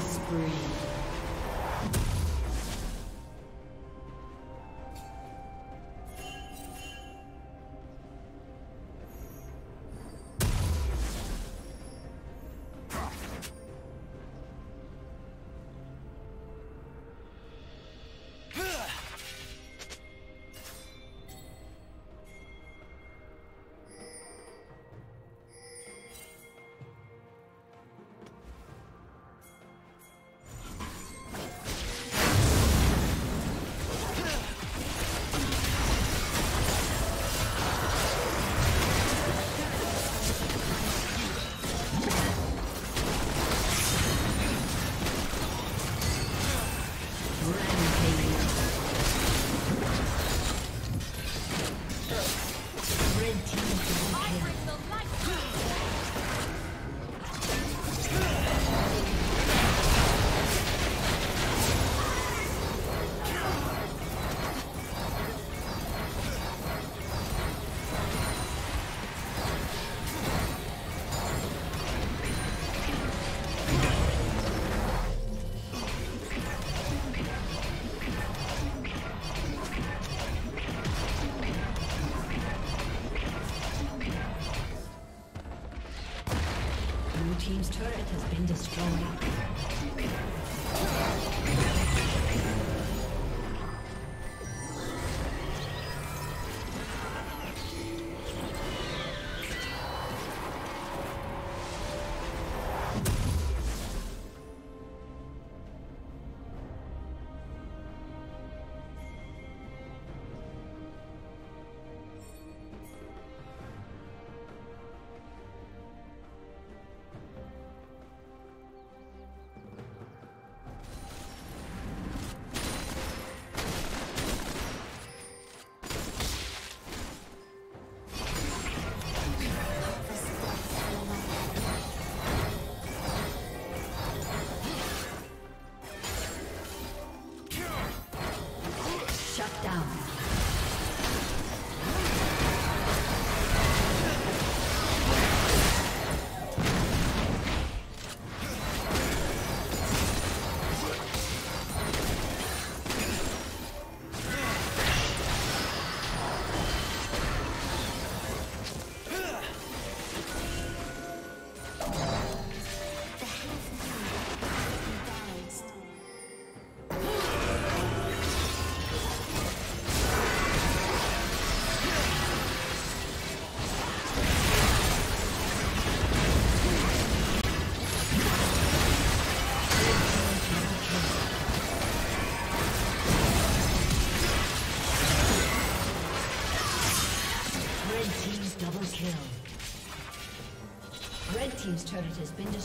Spree.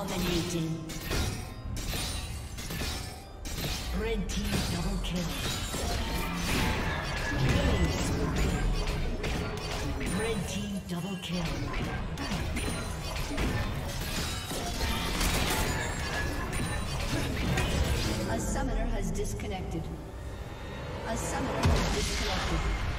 Dominating. Red team double kill. Red team double kill. A summoner has disconnected. A summoner has disconnected.